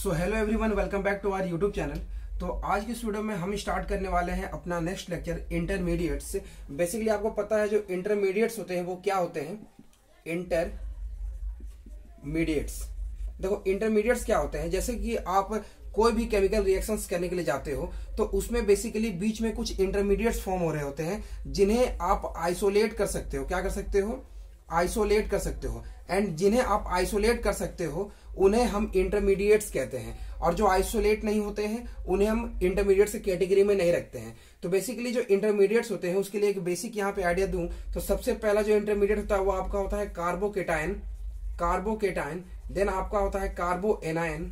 So hello everyone welcome back to our YouTube channel तो आज की इस वीडियो में हम स्टार्ट करने वाले हैं अपना नेक्स्ट लेक्चर इंटरमीडिएट्स बेसिकली आपको पता है जो इंटरमीडिएट्स होते हैं, वो क्या होते हैं? इंटरमीडिएट्स देखो इंटरमीडिएट्स क्या होते हैं? जैसे कि आप कोई भी केमिकल रिएक्शंस करने के लिए जाते हो तो उसमें बेसिकली बीच में कुछ इंटरमीडिएट्स फॉर्म हो रहे होते हैं, जिन्हें आप आइसोलेट कर सकते हो. क्या कर सकते हो? आइसोलेट कर सकते हो. एंड जिन्हें आप आइसोलेट कर सकते हो, उन्हें हम इंटरमीडिएट्स कहते हैं। और जो आइसोलेट नहीं होते हैं, उन्हें हम इंटरमीडिएट कैटेगरी में नहीं रखते हैं। तो बेसिकली जो इंटरमीडिएट्स होते हैं, उसके लिए एक बेसिक यहाँ पे आइडिया दूँ तो सबसे पहला जो इंटरमीडिएट होता है, वो आपका होता है कार्बोकेटाइन कार्बोकेटाइन देन आपका होता है कार्बो एनाइन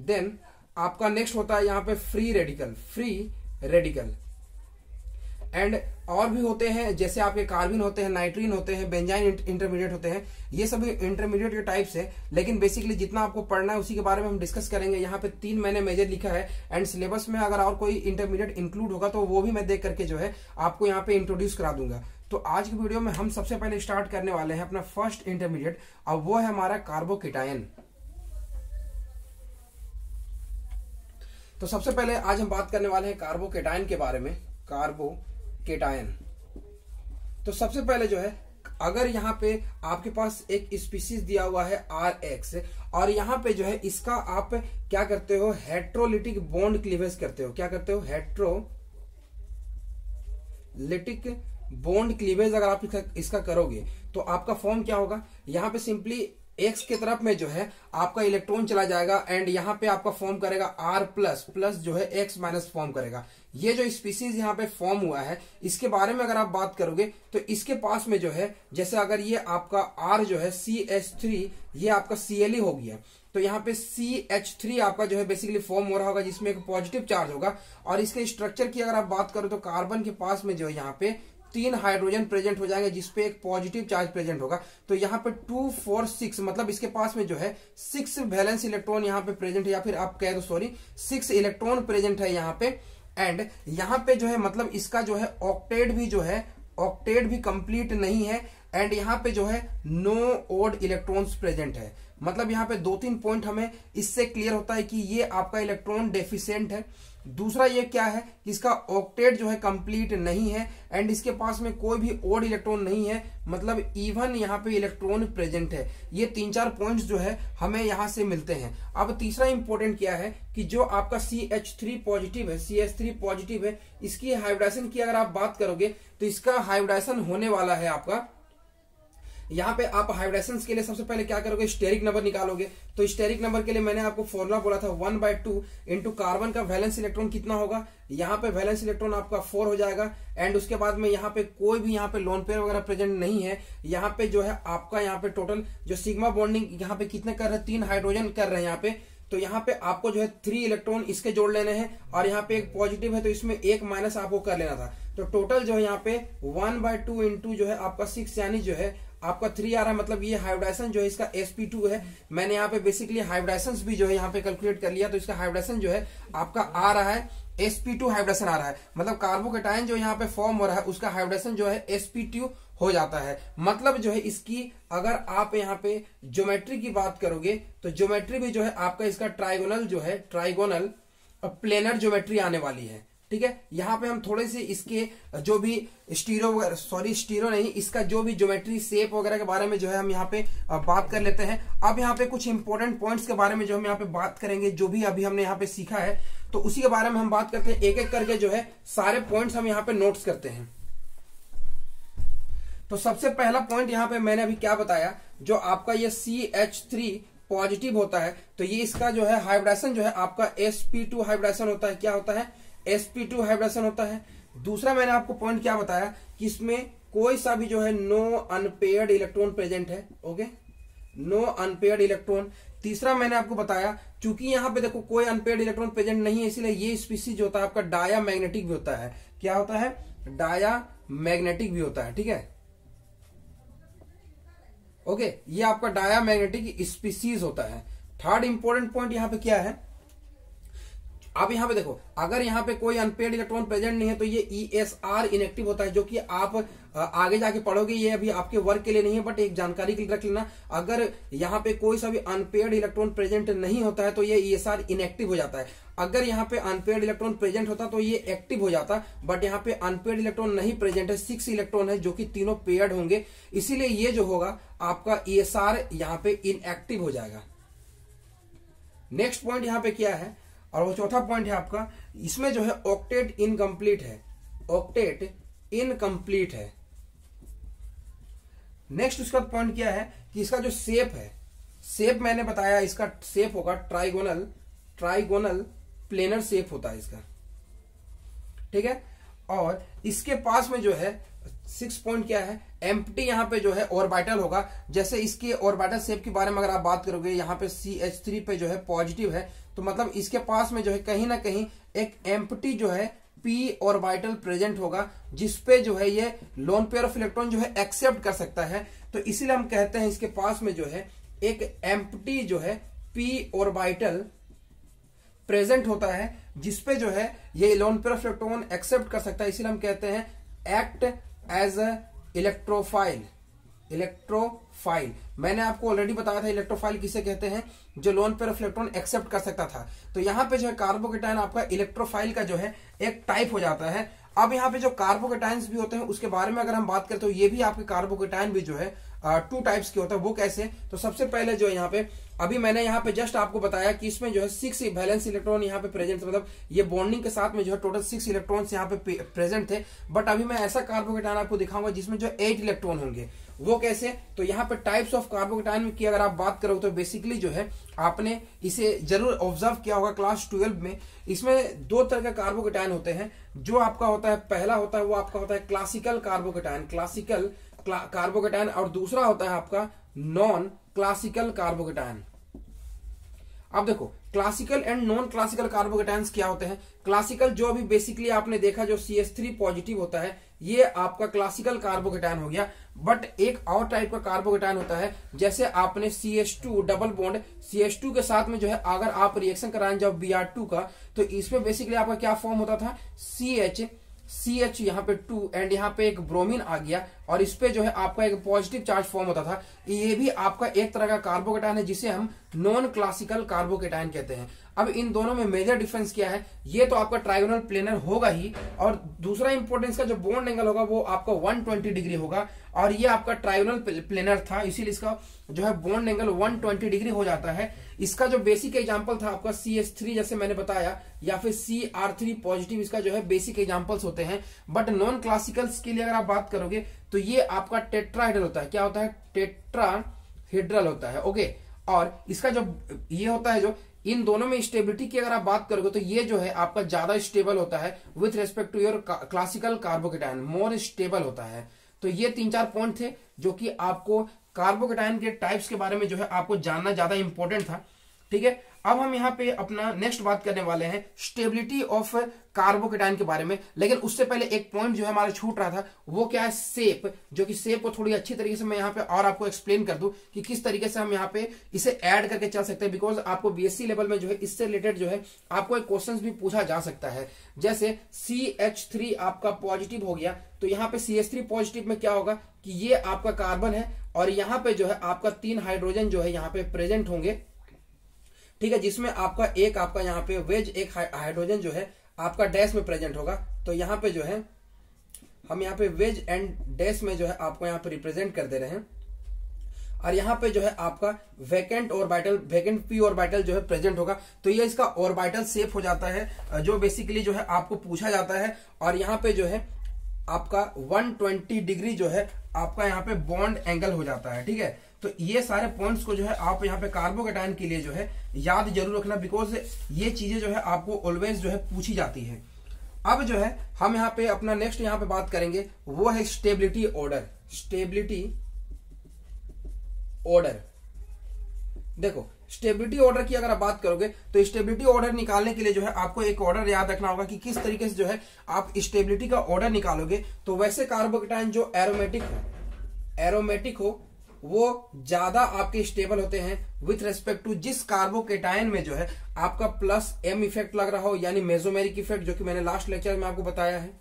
देन आपका नेक्स्ट होता है यहाँ पे free radical free radical and और भी होते हैं, जैसे आपके कार्बिन होते हैं नाइट्रीन होते हैं बेंजाइन इंटरमीडिएट होते हैं, ये सभी इंटरमीडिएट के टाइप्स है, लेकिन बेसिकली जितना आपको पढ़ना है उसी के बारे में हम डिस्कस करेंगे। यहाँ पे तीन मैंने मेजर लिखा है एंड सिलेबस में अगर और कोई इंटरमीडिएट इंक्लूड होगा तो वो भी मैं देख करके जो है आपको यहाँ पे इंट्रोड्यूस करा दूँगा। तो आज की वीडियो में हम सबसे पहले स्टार्ट करने वाले हैं अपना फ़र्स्ट इंटरमीडिएट अब वो है हमारा कार्बोकेटाइन तो सबसे पहले आज हम बात करने वाले हैं कार्बोकेटाइन के बारे में। कार्बो केटायन तो सबसे पहले जो है अगर यहाँ पे आपके पास एक स्पीसीज दिया हुआ है आर एक्स और यहाँ पे जो है इसका आप क्या करते हो हेट्रोलिटिक बॉन्ड क्लीवेज करते हो। क्या करते हो? हेट्रोलिटिक बॉन्ड क्लीवेज अगर आप इसका, करोगे तो आपका फॉर्म क्या होगा? यहाँ पे सिंपली एक्स के तरफ़ में जो है, आपका इलेक्ट्रॉन चला जाएगा एंड यहाँ पे आपका फॉर्म करेगा आर प्लस प्लस जो है एक्स माइनस फॉर्म करेगा। ये जो स्पीसीज यहाँ पे फॉर्म हुआ है, इसके बारे में अगर आप बात करोगे तो इसके पास में जो है, जैसे अगर ये आपका आर जो है सी एच थ्री ये आपका सी एल ई हो गया। तो यहाँ पे सी एच थ्री आपका जो है बेसिकली फॉर्म हो रहा होगा, जिसमें एक पॉजिटिव चार्ज होगा। और इसके स्ट्रक्चर की अगर आप बात करो तो कार्बन के पास में जो है यहाँ पे तीन हाइड्रोजन प्रेजेंट हो जाएँगे जिसपे एक पॉजिटिव चार्ज प्रेजेंट होगा। तो यहाँ पे टू फोर सिक्स मतलब इसके पास में जो है सिक्स वैलेंस इलेक्ट्रॉन यहाँ पे प्रेजेंट है, या फिर आप कह दो सॉरी सिक्स इलेक्ट्रॉन प्रेजेंट है यहाँ पे। एंड यहाँ पे जो है मतलब इसका जो है ऑक्टेड भी जो है ऑक्टेड भी कंप्लीट नहीं है। एंड यहाँ पे जो है नो ओड इलेक्ट्रॉन्स प्रेजेंट है। मतलब यहाँ पे दो तीन पॉइंट हमें इससे क्लियर होता है कि ये आपका इलेक्ट्रॉन डेफिशिएंट है। दूसरा ये क्या है कि इसका ऑक्टेट जो है कंप्लीट नहीं है एंड इसके पास में कोई भी ओड इलेक्ट्रॉन नहीं है मतलब इवन यहाँ पे इलेक्ट्रॉन प्रेजेंट है। ये तीन चार पॉइंट्स जो है हमें यहाँ से मिलते हैं। अब तीसरा इंपॉर्टेंट क्या है कि जो आपका सी एच थ्री पॉजिटिव है सी एच थ्री पॉजिटिव है, इसकी हाइब्रेशन की अगर आप बात करोगे तो इसका हाइब्रेशन होने वाला है आपका यहाँ पे आप हाइब्रेशन के लिए सबसे पहले क्या करोगे स्टेरिक नंबर निकालोगे तो स्टेरिक नंबर के लिए मैंने आपको फॉर्मुला बोला था one by two into carbon का वैलेंस इलेक्ट्रॉन कितना होगा यहाँ पे वैलेंस इलेक्ट्रॉन आपका फोर हो जाएगा एंड उसके बाद में यहाँ पे कोई भी यहाँ पे लोन पेयर वगैरह प्रेजेंट नहीं है यहाँ पे जो है आपका यहाँ पे टोटल जो सिग्मा बॉन्डिंग यहाँ पे कितने कर रहे हैं तीन हाइड्रोजन कर रहे हैं यहाँ पे तो यहाँ पे आपको जो है थ्री इलेक्ट्रॉन इसके जोड़ लेने हैं और यहाँ पे एक पॉजिटिव है तो इसमें एक माइनस आपको कर लेना था तो टोटल जो है यहाँ पे वन बाय टू इंटू जो है आपका सिक्स यानी जो है आपका थ्री आ रहा है मतलब ये हाइब्रेशन जो है, इसका sp2 है। मैंने यहाँ पे बेसिकली हाइब्रेशन भी जो है यहाँ पे कैलकुलेट कर लिया तो इसका हाइब्रेशन जो है, आपका आ रहा है sp2 हाइब्रेशन आ रहा है। मतलब कार्बोकेटाइन जो यहाँ पे फॉर्म हो रहा है, उसका हाइब्रेशन जो है sp2 हो जाता है। मतलब जो है इसकी, अगर आप यहाँ पे ज्योमेट्री की बात करोगे तो ज्योमेट्री भी जो है, आपका इसका ट्राइगोनल जो है ट्राइगोनल प्लेनर ज्योमेट्री आने वाली है। ठीक है? यहाँ पे हम थोड़े से इसके जो भी स्टीरो सॉरी स्टीरो नहीं, इसका जो भी ज्योमेट्री शेप वगैरह के बारे में जो है हम यहाँ पे बात कर लेते हैं। अब यहाँ पे कुछ इंपॉर्टेंट पॉइंट्स के बारे में जो हम यहाँ पे बात करेंगे, जो भी अभी हमने यहाँ पे सीखा है। तो उसी के बारे में हम बात करते हैं। एक एक करके जो है सारे पॉइंट्स हम यहाँ पे नोट्स करते हैं। तो सबसे पहला पॉइंट यहाँ पे मैंने अभी क्या बताया, जो आपका ये सी एच थ्री पॉजिटिव होता है तो ये इसका जो है हाइब्रेशन जो है आपका एस पी टू हाइब्रेशन होता है। क्या होता है? Sp2 हाइब्रेशन होता है। दूसरा मैंने आपको पॉइंट क्या बताया कि इसमें कोई सा भी जो है नो अनपेयर्ड इलेक्ट्रॉन प्रेजेंट है ओके नो अनपेयर्ड इलेक्ट्रॉन तीसरा मैंने आपको बताया, चूँकि यहाँ पे देखो कोई अनपेयर्ड इलेक्ट्रॉन प्रेजेंट नहीं है, इसलिए ये स्पीसीज होता है आपका डाया मैग्नेटिक भी होता है। क्या होता है? डाया मैग्नेटिक भी होता है, ठीक है? ओके ये आपका डाया मैग्नेटिक स्पीसीज होता है। थर्ड इंपॉर्टेंट पॉइंट यहाँ पे क्या है? अब यहाँ पे देखो, अगर यहाँ पे कोई अनपेड इलेक्ट्रॉन प्रेजेंट नहीं है तो ये ई एस आर इनएक्टिव होता है, जो कि आप आगे जाके पढ़ोगे, ये अभी आपके वर्क के लिए नहीं है बट एक जानकारी के लिए रख लेना। अगर यहाँ पे कोई सा भी अनपेड इलेक्ट्रॉन प्रेजेंट नहीं होता है तो ये ई एस आर इनएक्टिव हो जाता है। अगर यहाँ पे अनपेड इलेक्ट्रॉन प्रेजेंट होता तो ये एक्टिव हो जाता बट यहाँ पे अनपेड इलेक्ट्रॉन नहीं प्रेजेंट है सिक्स इलेक्ट्रॉन है, जो कि तीनों पेयर्ड होंगे। इसीलिए ये जो होगा, आपका ई एस आर यहाँ पे इनएक्टिव हो जाएगा। नेक्स्ट पॉइंट यहाँ पे क्या है? और वो चौथा पॉइंट है आपका, इसमें जो है ऑक्टेट इनकम्प्लीट है। ऑक्टेट इनकम्प्लीट है। नेक्स्ट उसका पॉइंट क्या है कि इसका जो सेप है सेप मैंने बताया इसका सेप होगा ट्राइगोनल ट्राइगोनल प्लेनर सेप होता है इसका। ठीक है? और इसके पास में जो है सिक्स पॉइंट क्या है? एम्प्टी यहाँ पे जो है ऑर्बिटल होगा। जैसे इसके ऑर्बिटल सेप के बारे में अगर आप बात करोगे, यहाँ पे सी एच थ्री पे जो है पॉजिटिव है तो मतलब इसके पास में जो है कहीं ना कहीं एक एम्पटी जो है पी और ऑर्बिटल प्रेजेंट होगा, जिसपे जो है ये लोन पेयर ऑफ़ इलेक्ट्रॉन जो है एक्सेप्ट कर सकता है। तो इसीलिए हम कहते हैं इसके पास में जो है एक एम्पटी जो है पी और ऑर्बिटल प्रेजेंट होता है, जिसपे जो है ये lone pair of electron accept कर सकता है। इसीलिए हम कहते हैं act as a electrophile electrophile. मैंने आपको ऑलरेडी बताया था इलेक्ट्रोफाइल किसे कहते हैं, जो lone pair of electron accept कर सकता था। तो यहाँ पे जो है कार्बोकेटाइन आपका इलेक्ट्रोफाइल का जो है एक टाइप हो जाता है। अब यहाँ पे जो कार्बोकेटाइंस भी होते हैं, उसके बारे में अगर हम बात करें तो ये भी आपके कार्बोकेटाइन भी जो है टू टाइप्स के होता है। वो कैसे? तो सबसे पहले जो है यहाँ पे, अभी मैंने यहाँ पे जस्ट आपको बताया कि इसमें जो है सिक्स बैलेंस इलेक्ट्रॉन यहाँ पे प्रेजेंट मतलब ये बॉन्डिंग के साथ में जो है टोटल सिक्स इलेक्ट्रॉन्स यहाँ पे प्रेजेंट थे। बट अभी मैं ऐसा कार्बोकेटाइन आपको दिखाऊँगा जिसमें जो एट इलेक्ट्रॉन होंगे। वो कैसे? तो यहाँ पे टाइप्स ऑफ़ कार्बोकेटाइन की अगर आप बात करो तो बेसिकली जो है, आपने इसे ज़रूर ऑब्ज़र्व किया होगा क्लास ट्वेल्व में। इसमें दो तरह के कार्बोकेटाइन होते हैं। जो आपका होता है, पहला होता है, वो आपका होता है क्लासिकल कार्बोकेटाइन क्लासिकल कार्बोकेटाइन और दूसरा होता है आपका नॉन क्लासिकल कार्बोकेटाइन अब देखो classical and non classical carbocations क्या होते हैं? क्लासिकल जो अभी बेसिकली आपने देखा, जो सी एस थ्री पॉजिटिव होता है ये आपका क्लासिकल कार्बोकेटाइन हो गया। बट एक और टाइप का कार्बोकेटाइन होता है, जैसे आपने C H two double bond C H two के साथ में जो है, अगर आप रिएक्शन कराएँ जब बी आर टू का तो इसमें बेसिकली आपका क्या फॉर्म होता था? सी एच सी एच यहाँ पे टू एंड यहाँ पे एक ब्रोमीन आ गया, और इस पे जो है आपका एक पॉजिटिव चार्ज फॉर्म होता था। ये भी आपका एक तरह का कार्बोकेटाइन है, जिसे हम नॉन क्लासिकल कार्बोकेटाइन कहते हैं। अब इन दोनों में मेजर डिफरेंस क्या है? ये तो आपका ट्राइगोनल प्लेनर होगा ही, और दूसरा इंपोर्टेंस का जो बोन्ड एंगल होगा, वो आपका 120 डिग्री होगा, और ये आपका ट्राइगोनल प्लेनर था, इसीलिए इसका जो है बोन्ड एंगल 120 डिग्री हो जाता है। इसका जो बेसिक एग्ज़ाम्पल था आपका सी एस थ्री जैसे मैंने बताया, या फिर सी आर थ्री पॉजिटिव इसका जो है बेसिक एग्जाम्पल्स होते हैं। बट नॉन क्लासिकल्स के लिए अगर आप बात करोगे तो ये आपका टेट्राहेड्रल होता है। क्या होता है? टेट्राहेड्रल होता है ओके और इसका जो, ये होता है जो इन दोनों में स्टेबिलिटी की अगर आप बात करोगे तो ये जो है आपका ज़्यादा स्टेबल होता है with respect to your classical carbocation more stable होता है। तो ये तीन चार पॉइंट थे जो कि आपको कार्बोकेटाइन के टाइप्स के बारे में जो है आपको जानना ज़्यादा इंपॉर्टेंट था। ठीक है? अब हम यहाँ पे अपना नेक्स्ट बात करने वाले हैं स्टेबिलिटी ऑफ़ कार्बोकेटाइन के बारे में। लेकिन उससे पहले एक पॉइंट जो है हमारा छूट रहा था, वो क्या है? सेप जो कि सेप को थोड़ी अच्छी तरीके से मैं यहाँ पे और आपको एक्सप्लेन कर दूँ कि किस तरीके से हम यहाँ पे इसे ऐड करके चल सकते हैं। बिकॉज़ आपको बीएससी लेवल में जो है, इससे रिलेटेड जो है, आपको एक क्वेश्चन भी पूछा जा सकता है। जैसे सी आपका पॉजिटिव हो गया तो यहाँ पे सी पॉजिटिव में क्या होगा कि ये आपका कार्बन है, और यहाँ पे जो है आपका तीन हाइड्रोजन जो है यहाँ पे प्रेजेंट होंगे। ठीक है, जिसमें आपका एक आपका यहाँ पे वेज, एक हाइड्रोजन जो है, आपका डैश में प्रेजेंट होगा। तो यहाँ पे जो है, हम यहाँ पे वेज एंड डैश में जो है आपको यहाँ पे रिप्रेजेंट कर दे रहे हैं। और यहाँ पे जो है आपका vacant orbital vacant P orbital जो है प्रेजेंट होगा। तो ये इसका ऑर्बिटल सेफ़ हो जाता है, जो बेसिकली जो है आपको पूछा जाता है। और यहाँ पे जो है आपका 120 डिग्री जो है, आपका यहाँ पे बॉन्ड एंगल हो जाता है, ठीक है। तो ये सारे पॉइंट्स को जो है आप यहाँ पे कार्बोकेटाइन के लिए जो है याद ज़रूर रखना बिकॉज़ ये चीज़ें जो है आपको ऑलवेज जो है पूछी जाती है। अब जो है, हम यहाँ पे अपना नेक्स्ट यहाँ पे बात करेंगे, वो है स्टेबिलिटी ऑर्डर स्टेबिलिटी ऑर्डर देखो स्टेबिलिटी ऑर्डर की अगर आप बात करोगे तो स्टेबिलिटी ऑर्डर निकालने के लिए जो है आपको एक ऑर्डर याद रखना होगा कि किस तरीके से जो है आप स्टेबिलिटी का ऑर्डर निकालोगे। तो वैसे कार्बोकेटाइन जो एरोमेटिक हो एरोमेटिक हो वो ज़्यादा आपके स्टेबल होते हैं विथ रेस्पेक्ट टू जिस कार्बोकेटाइन में जो है, आपका प्लस एम इफ़ेक्ट लग रहा हो, यानी मेजोमेरिक इफ़ेक्ट जो कि मैंने लास्ट लेक्चर में आपको बताया है।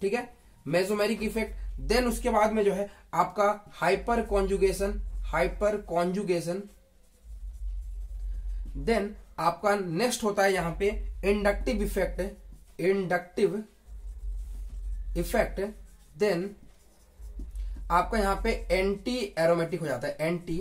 ठीक है? मेजोमेरिक इफ़ेक्ट देन उसके बाद में जो है, आपका hyperconjugation hyperconjugation then आपका नेक्स्ट होता है यहाँ पे inductive effect inductive effect then आपका यहाँ पे एंटी एरोमेटिक हो जाता है एंटी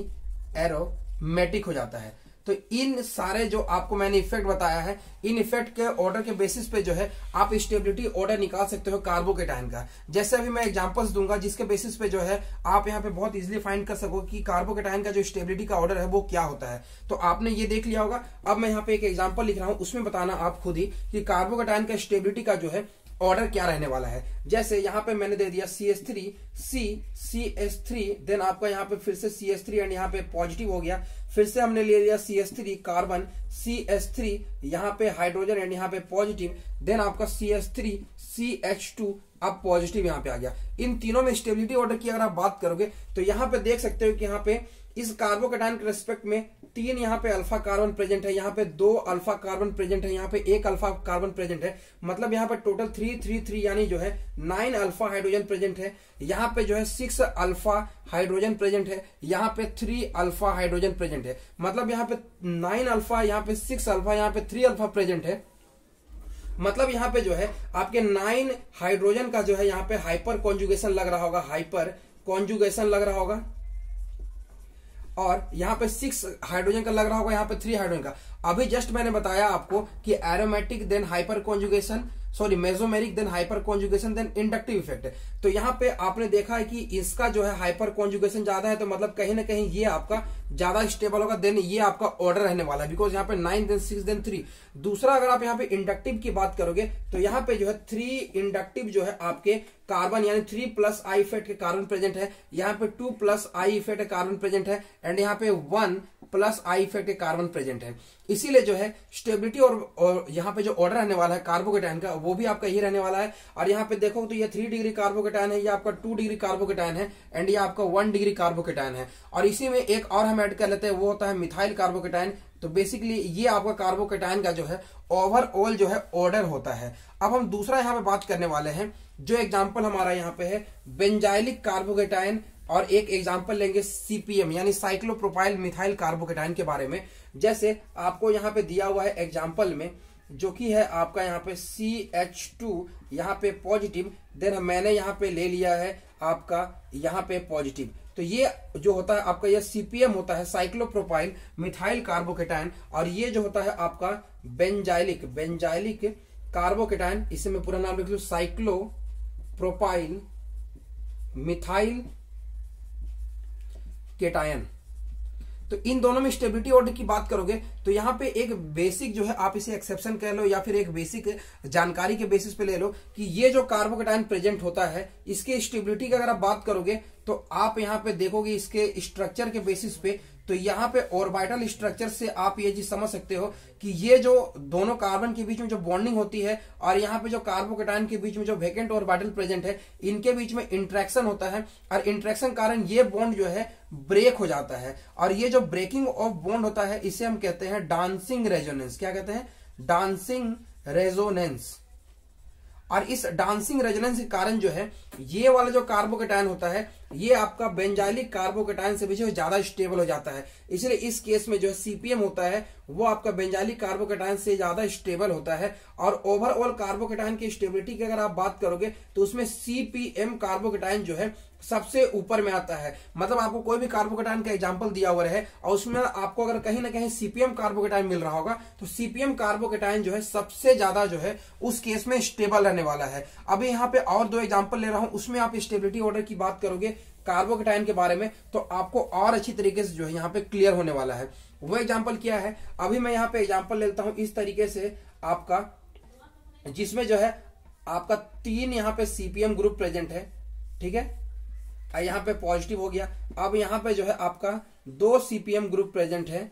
एरोमेटिक हो जाता है। तो इन सारे जो आपको मैंने इफ़ेक्ट बताया है, इन इफ़ेक्ट के ऑर्डर के बेसिस पे जो है, आप स्टेबिलिटी ऑर्डर निकाल सकते हो कार्बोकेटाइन का। जैसे अभी मैं एग्जांपल्स दूँगा, जिसके बेसिस पे जो है, आप यहाँ पे बहुत इजीली फाइंड कर सको कि कार्बोकेटाइन का जो स्टेबिलिटी का ऑर्डर है, वो क्या होता है। तो आपने ये देख लिया होगा। अब मैं यहाँ पे एक एग्ज़ाम्पल लिख रहा हूँ, उसमें बताना आप खुद ही कि कार्बोकेटाइन का स्टेबिलिटी का जो है ऑर्डर क्या रहने वाला है? जैसे यहाँ पे मैंने दे दिया C S three C C S three then आपका यहाँ पे फिर से सी एस थ्री एंड यहाँ पे पॉजिटिव हो गया। फिर से हमने ले लिया C S three carbon C S three यहाँ पे हाइड्रोजन एंड यहाँ पे पॉजिटिव देन आपका C S three C H two अब पॉजिटिव यहाँ पे आ गया। इन तीनों में स्टेबिलिटी ऑर्डर की अगर आप बात करोगे तो यहाँ पे देख सकते हो कि यहाँ पे इस कार्बोकेटाइन के रेस्पेक्ट में तीन यहाँ पे अल्फ़ा कार्बन प्रेजेंट है यहाँ पे दो अल्फ़ा कार्बन प्रेजेंट है यहाँ पे एक अल्फ़ा कार्बन प्रेजेंट है मतलब यहाँ पे टोटल थ्री थ्री थ्री यानी जो है नाइन अल्फ़ा हाइड्रोजन प्रेजेंट है यहाँ पे जो है सिक्स अल्फ़ा हाइड्रोजन प्रेजेंट है यहाँ पे थ्री अल्फ़ा हाइड्रोजन प्रेजेंट है मतलब यहाँ पे नाइन अल्फ़ा यहाँ पे सिक्स अल्फ़ा यहाँ पे थ्री अल्फ़ा प्रेजेंट है मतलब यहाँ पे जो है आपके नाइन हाइड्रोजन का जो है यहाँ पे हाइपर कॉन्जुगेशन लग रहा होगा हाइपर कॉन्जुगेशन लग रहा होगा और यहाँ पे सिक्स हाइड्रोजन का लग रहा होगा, यहाँ पे थ्री हाइड्रोजन का। अभी जस्ट मैंने बताया आपको कि aromatic then hyperconjugation sorry mesomeric then hyperconjugation then inductive effect तो यहाँ पे आपने देखा है कि इसका जो है हाइपर कॉन्जुगेशन ज़्यादा है तो मतलब कहीं ना कहीं ये आपका ज़्यादा स्टेबल होगा देन ये आपका ऑर्डर रहने वाला है। बिकॉज़ यहाँ पे nine then six then three दूसरा अगर आप यहाँ पे इंडक्टिव की बात करोगे तो यहाँ पे जो है थ्री इंडक्टिव जो है आपके कार्बन यानी थ्री प्लस आई इफ़ेक्ट के कार्बन प्रेजेंट है। यहाँ पे two plus I effect carbon present है। एंड यहाँ पे one plus I effect carbon present है। इसीलिए जो है स्टेबिलिटी और, और यहाँ पे जो ऑर्डर रहने वाला है कार्बोकेटाइन का वो भी आपका यही रहने वाला है। और यहाँ पे देखो तो ये थ्री डिग्री कार्बोकेटाइन है ये आपका टू डिग्री कार्बोकेटाइन है एंड ये आपका वन डिग्री कार्बोकेटाइन है। और इसी में एक और हम ऐड कर लेते हैं वो होता है मिथाइल कार्बोकेटाइन तो बेसिकली ये आपका कार्बोकेटाइन का जो है ओवरऑल जो है ऑर्डर होता है। अब हम दूसरा यहाँ पे बात करने वाले हैं जो एग्ज़ाम्पल हमारा यहाँ पे है बेंजाइलिक कार्बोकेटाइन और एक एग्ज़ाम्पल लेंगे सीपीएम यानी साइक्लोप्रोपाइल मिथाइल कार्बोकेटाइन के बारे में। जैसे आपको यहाँ पे दिया हुआ है एग्ज़ाम्पल में, जो कि है आपका यहाँ पे सी एच टू यहाँ पे पॉजिटिव देन मैंने यहाँ पे ले लिया है आपका यहाँ पे पॉजिटिव तो ये जो होता है, आपका ये सीपीएम होता है साइक्लोप्रोपाइल मिथाइल कार्बोकेटाइन और ये जो होता है आपका बेंजाइलिक बेंजाइलिक कार्बोकेटाइन इसे मैं पूरा नाम लिख लू साइक्लो प्रोपाइल मिथाइल केटायन तो इन दोनों में स्टेबिलिटी ऑर्डर की बात करोगे तो यहाँ पे एक बेसिक जो है, आप इसे एक्सेप्शन कह लो या फिर एक बेसिक जानकारी के बेसिस पे ले लो कि ये जो कार्बोकेटाइन प्रेजेंट होता है, इसके स्टेबिलिटी की अगर आप बात करोगे तो आप यहाँ पे देखोगे इसके स्ट्रक्चर के बेसिस पे तो यहाँ पे ऑर्बिटल स्ट्रक्चर से आप ये चीज़ समझ सकते हो कि ये जो दोनों कार्बन के बीच में जो बॉन्डिंग होती है और यहाँ पे जो कार्बोकेटाइन के बीच में जो वेकेंट ऑर्बिटल प्रेजेंट है, इनके बीच में इंट्रैक्शन होता है और इंट्रैक्शन कारण ये बॉन्ड जो है ब्रेक हो जाता है। और ये जो ब्रेकिंग ऑफ़ बॉन्ड होता है, इसे हम कहते हैं डांसिंग रेजोनेंस क्या कहते हैं? डांसिंग रेजोनेंस और इस डांसिंग रेजोनेंस के कारण जो है, ये वाला जो कार्बोकेटाइन होता है, ये आपका बेंजाइलिक कार्बोकेटाइन से भी जो ज़्यादा स्टेबल हो जाता है। इसलिए इस केस में जो सीपीएम होता है, वो आपका बेंजाइलिक कार्बोकेटाइन से ज़्यादा स्टेबल होता है। और ओवरऑल कार्बोकेटाइन की स्टेबिलिटी की अगर आप बात करोगे तो उसमें सीपीएम कार्बोकेटाइन जो है सबसे ऊपर में आता है। मतलब आपको कोई भी कार्बोकेटाइन का एग्ज़ाम्पल दिया हुआ है और उसमें आपको अगर कहीं ना कहीं सीपीएम कार्बोकेटाइन मिल रहा होगा तो सीपीएम कार्बोकेटाइन जो है सबसे ज़्यादा जो है उस केस में स्टेबल रहने वाला है। अभी यहाँ पे और दो एग्ज़ाम्पल ले रहा हूँ, उसमें आप स्टेबिलिटी ऑर्डर की बात करोगे कार्बोकेटाइन के बारे में तो आपको और अच्छी तरीके से जो है यहाँ पे क्लियर होने वाला है। वो एग्ज़ाम्पल क्या है? अभी मैं यहाँ पे एग्ज़ाम्पल लेता हूँ इस तरीके से आपका, जिसमें जो है आपका तीन यहाँ पे सीपीएम ग्रुप प्रेजेंट है, ठीक है? यहाँ पे पॉजिटिव हो गया। अब यहाँ पे जो है आपका दो सीपीएम ग्रुप प्रेजेंट है।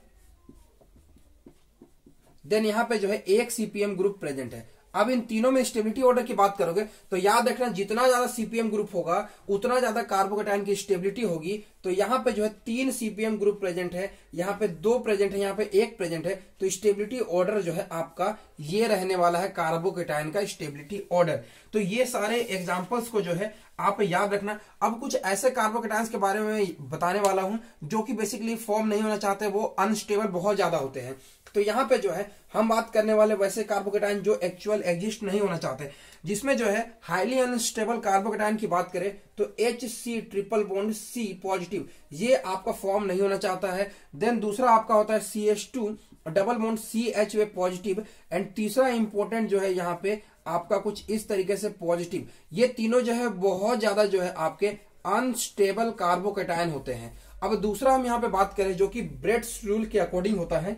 देन यहाँ पे जो है एक सीपीएम ग्रुप प्रेजेंट है। अब इन तीनों में स्टेबिलिटी ऑर्डर की बात करोगे तो याद रखना जितना ज़्यादा सीपीएम ग्रुप होगा, उतना ज़्यादा कार्बोकेटाइन की स्टेबिलिटी होगी। तो यहाँ पे जो है तीन सीपीएम ग्रुप प्रेजेंट है, यहाँ पे दो प्रेजेंट है, यहाँ पे एक प्रेजेंट है। तो स्टेबिलिटी ऑर्डर जो है आपका, ये रहने वाला है कार्बोकेटाइन का स्टेबिलिटी ऑर्डर तो ये सारे एग्जाम्पल्स को जो है आप याद रखना। अब कुछ ऐसे कार्बोकेटाइन के बारे में बताने वाला हूँ, जो कि बेसिकली फॉर्म नहीं होना चाहते, वो अनस्टेबल बहुत ज़्यादा होते हैं। तो यहाँ पे जो है, हम बात करने वाले वैसे कार्बोकेटाइन जो एक्चुअल एग्जिस्ट नहीं होना चाहते, जिसमें जो है हाईली अनस्टेबल कार्बोकेटाइन की बात करें तो H C triple bond C positive ये आपका फॉर्म नहीं होना चाहता है। देन दूसरा आपका होता है C H two double bond C H way positive and तीसरा इंपॉर्टेंट जो है यहाँ पे आपका कुछ इस तरीके से पॉजिटिव ये तीनों जो है बहुत ज़्यादा जो है आपके अनस्टेबल कार्बोकेटाइन होते हैं। अब दूसरा हम यहाँ पे बात करें, जो कि ब्रेड्स रूल के अकॉर्डिंग होता है।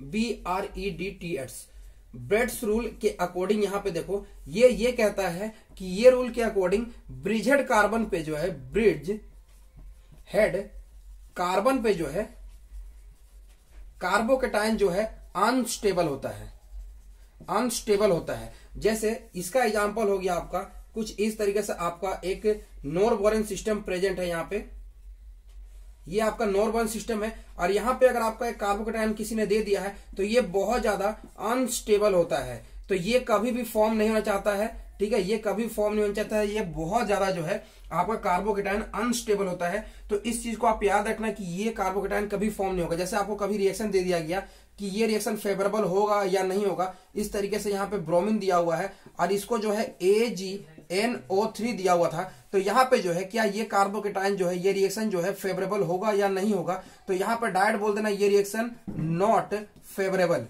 B R E D T एट्स Bredt's rule के अकॉर्डिंग यहाँ पे देखो, ये ये कहता है कि ये रूल के अकॉर्डिंग ब्रिजेड कार्बन पे जो है ब्रिज हेड कार्बन पे जो है कार्बोकेटाइन जो है अनस्टेबल होता है। अनस्टेबल होता है। जैसे इसका एग्जांपल हो गया आपका, कुछ इस तरीके से आपका एक नोर नोरबोरन सिस्टम प्रेजेंट है यहाँ पे। ये आपका नॉर्बन सिस्टम है और यहाँ पे अगर आपका एक कार्बोकेटाइन किसी ने दे दिया है तो ये बहुत ज़्यादा अनस्टेबल होता है। तो ये कभी भी फॉर्म नहीं होना चाहता है, ठीक है? ये कभी फॉर्म नहीं होना चाहता है। ये बहुत ज़्यादा जो है, आपका कार्बोकेटाइन अनस्टेबल होता है। तो इस चीज़ को आप याद रखना कि ये कार्बोकेटाइन कभी फॉर्म नहीं होगा। जैसे आपको कभी रिएक्शन दे दिया गया कि ये रिएक्शन फेवरेबल होगा या नहीं होगा, इस तरीके से यहाँ पे ब्रोमिन दिया हुआ है। और इसको जो है ए जी एन ओ थ्री दिया हुआ था। तो यहाँ पे जो है, क्या ये कार्बोकेटाइन जो है, ये रिएक्शन जो है फेवरेबल होगा या नहीं होगा? तो यहाँ पर डायरेक्ट बोल देना, ये रिएक्शन नॉट फेवरेबल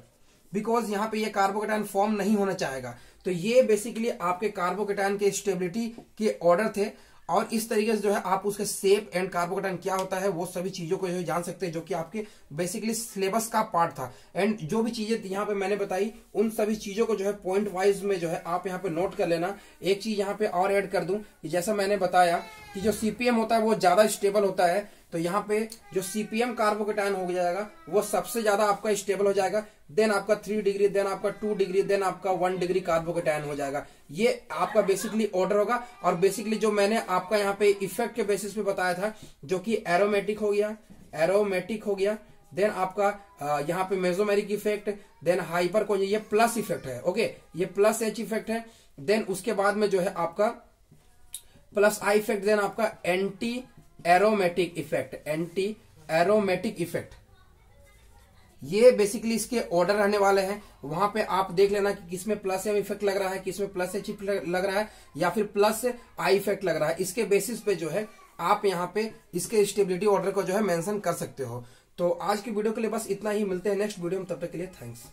बिकॉज़ यहाँ पे ये कार्बोकेटाइन फॉर्म नहीं होना चाहेगा। तो ये बेसिकली आपके कार्बोकेटाइन के स्टेबिलिटी के ऑर्डर थे। और इस तरीके से जो है आप उसके सेप एंड कार्बोकटन क्या होता है, वो सभी चीज़ों को जो जान सकते हैं, जो कि आपके बेसिकली सिलेबस का पार्ट था। एंड जो भी चीज़ें यहाँ पे मैंने बताई, उन सभी चीज़ों को जो है पॉइंट वाइज में जो है आप यहाँ पे नोट कर लेना। एक चीज़ यहाँ पे और ऐड कर दूँ, कि जैसा मैंने बताया कि जो सीपीएम होता है, वो ज़्यादा स्टेबल होता है। तो यहाँ पे जो सीपीएम कार्बोकेटाइन हो जाएगा, वो सबसे ज़्यादा आपका स्टेबल हो जाएगा देन आपका थ्री डिग्री देन आपका टू डिग्री देन आपका वन डिग्री कार्बोकेटाइन हो जाएगा। ये आपका बेसिकली ऑर्डर होगा और बेसिकली जो मैंने आपका यहाँ पे इफ़ेक्ट के बेसिस पे बताया था, जो कि एरोमेटिक हो गया एरोमेटिक हो गया देन आपका यहाँ पे मेजोमेरिक इफ़ेक्ट देन हाइपर ये प्लस इफ़ेक्ट है ओके ये प्लस एच इफ़ेक्ट है देन उसके बाद में जो है आपका प्लस आई इफ़ेक्ट देन आपका anti aromatic effect anti aromatic effect ये बेसिकली इसके ऑर्डर रहने वाले हैं। वहाँ पे आप देख लेना कि किसमें प्लस एम इफ़ेक्ट लग रहा है, किसमें प्लस एच लग रहा है, या फिर प्लस आई इफ़ेक्ट लग रहा है। इसके बेसिस पे जो है, आप यहाँ पे इसके स्टेबिलिटी ऑर्डर को जो है मेंशन कर सकते हो। तो आज की वीडियो के लिए बस इतना ही। मिलते हैं नेक्स्ट वीडियो में। तब तक के लिए थैंक्स